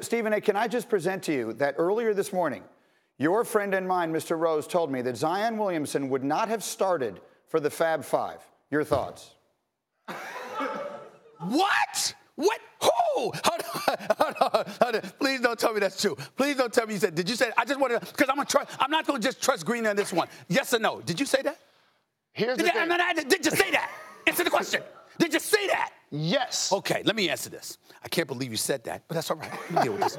Stephen A., can I just present to you that earlier this morning, your friend and mine, Mr. Rose, told me that Zion Williamson would not have started for the Fab Five. Your thoughts? What? What? Who? Hold on, hold on, hold on. Please don't tell me that's true. Please don't tell me you said. Did you say? I just want to because I'm gonna trust. I'm not gonna just trust Green on this one. Yes or no? Did you say that? Here's the Did, thing. no, no, did you say that? Answer the question. Did you say that? Yes. Okay, let me answer this. I can't believe you said that, but that's all right. Let me deal with this.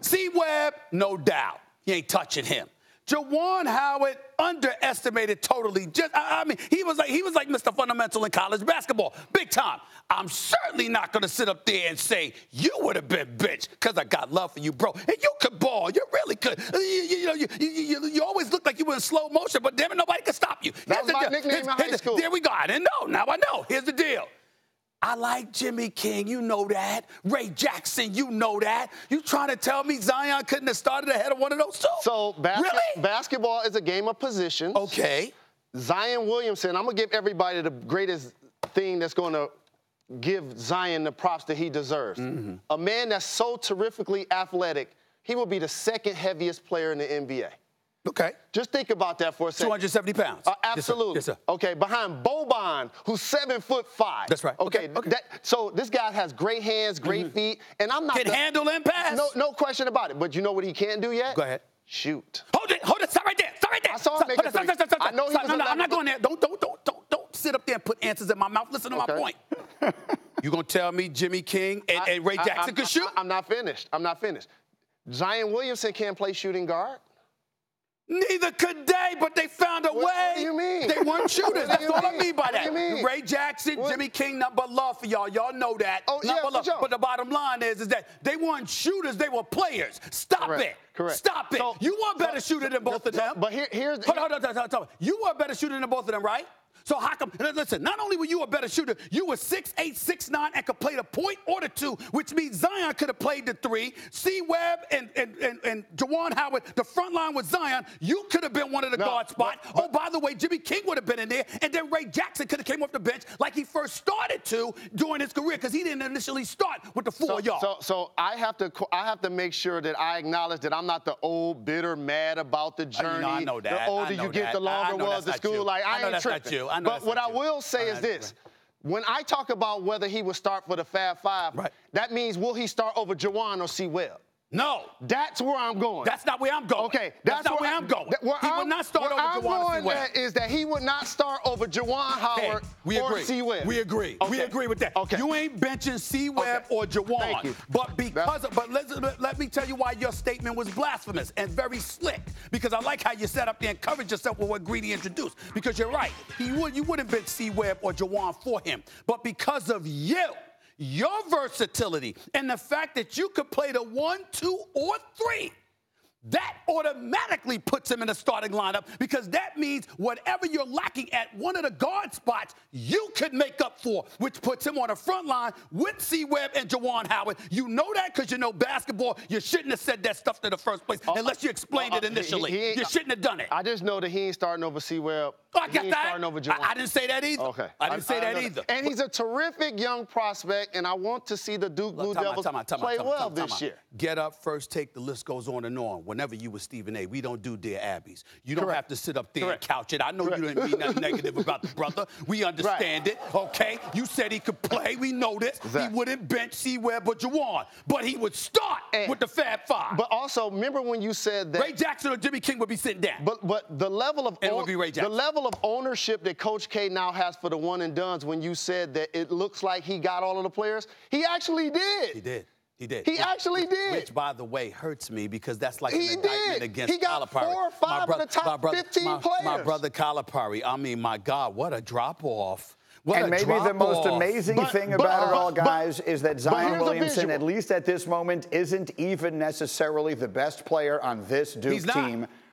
C Webb, no doubt. You ain't touching him. Juwan Howard underestimated totally. Just I, I mean, he was like he was like Mr. Fundamental in college basketball, big time. I'm certainly not gonna sit up there and say you would have been bitch because I got love for you, bro. And you could ball, you really could. Uh, you, you, you know, you, you, you, always look like you were in slow motion, but damn it, nobody could stop you. That Here's was my deal. nickname Here's- in high school. There we go. I didn't know. Now I know. Here's the deal. I like Jimmy King, you know that. Ray Jackson, you know that. You trying to tell me Zion couldn't have started ahead of one of those two? So basket- really? basketball is a game of positions. Okay. Zion Williamson, I'm gonna give everybody the greatest thing that's gonna give Zion the props that he deserves. Mm-hmm. A man that's so terrifically athletic, he will be the second heaviest player in the NBA. Okay. Just think about that for a second. 270 pounds. Uh, Yes, sir. absolutely. Yes, sir. Okay, behind Boban, who's seven foot five. That's right. Okay. Okay, okay. That, so this guy has great hands, great feet, and I'm not. Can the- handle and pass. No, no question about it. But you know what he can't do yet? Go ahead. Shoot. Hold it, hold it, stop right there, stop right there. I saw him Stop, make hold a it, stop, stop, stop, stop. I know he Stop, was no, no, I'm not going there. Don't, don't, don't, don't, don't sit up there and put answers in my mouth. Listen to my point. you gonna tell me Jimmy King and, and Ray Jackson I'm- could shoot? I'm not finished. I'm not finished. Zion Williamson can't play shooting guard. Neither could they, but they found a What- way. what do you mean? They weren't shooters. That's all I mean? mean by What do that. you mean? Ray Jackson, What- Jimmy King, nothing but love for y'all. Y'all know that. Oh, Nothing yeah, but love. But the bottom line is, is that they weren't shooters. They were players. Stop Correct, it. correct. Stop it. So- you were a better so- shooter than both of so- them. but here- here's- hold on, hold on, hold on, hold on. You were a better shooter than both of them, right? So how come? Listen, not only were you a better shooter, you were six eight, six nine, and could play the point or the two, which means Zion could have played the three. C. Webb and and and, and Juwan Howard, the front line with Zion, you could have been one of the No, guard spot. but- but- oh, by the way, Jimmy King would have been in there, and then Ray Jackson could have came off the bench like he first started to during his career, because he didn't initially start with the four So, y'all. so, so I have to, I have to make sure that I acknowledge that I'm not the old, bitter, mad about the uh, know, journey. I know that. The older know you get, the longer was the school. you. Like I I, know ain't tripping. You. I know but what I you. will say I is know this: when I talk about whether he will start for the Fab Five, Right. that means will he start over Juwan or C. Webb? No, That's where I'm going. that's not where I'm going. Okay, that's, not where I'm going. that- where he I'm- would not start over I'm Juwan going at is that he would not start over Juwan Howard we or agree. C. Webb. We agree. We Okay. agree with that. Okay. You ain't benching C. Webb Okay. or Juwan. Thank you. But because of, but let, let- let me tell you why your statement was blasphemous and very slick. Because I like how you set up there and covered yourself with what Greeny introduced. Because you're right. He would you wouldn't bench C. Webb or Juwan for him. But because of you. Your versatility and the fact that you could play the one, two, or three automatically puts him in the starting lineup because that means whatever you're lacking at one of the guard spots, you could make up for, which puts him on the front line with C. Webb and Juwan Howard. You know that because you know basketball. You shouldn't have said that stuff in the first place unless you explained uh, it he- initially. he ain't- you shouldn't have done it. I just know that he ain't starting over C. Webb. Oh, I he got ain't that. starting over I, Jawan. I didn't say that either. Okay. I didn't say that know either. And he's a terrific young prospect, and I want to see the Duke Blue Look, Devils time out, time out, play well time out, time this year. Get up, first take, the list goes on and on. Whenever you with Stephen A., we don't do Dear Abbeys. You don't Correct. have to sit up there Correct. and couch it. I know Correct. you didn't mean nothing negative about the brother. We understand it, okay? You said he could play. We know this. He wouldn't bench C. Webb or Juwan, but he would start And- with the Fab Five. But also, remember when you said that Ray Jackson or Jimmy King would be sitting down. But but the level of And it would be Ray the level of ownership that Coach K now has for the one and duns when you said that it looks like he got all of the players, he actually did. he did. He did. He Which- actually did. Which, by the way, hurts me because that's like He an indictment did. against He got Calipari. four or five My of brother- the top my brother- 15 my- My brother Calipari. I mean, my God, what a drop off. What and maybe the most drop-off. amazing But- thing but- about it but- all, but- guys, is that Zion Williamson, at least at this moment, isn't even necessarily the best player on this Duke He's not. team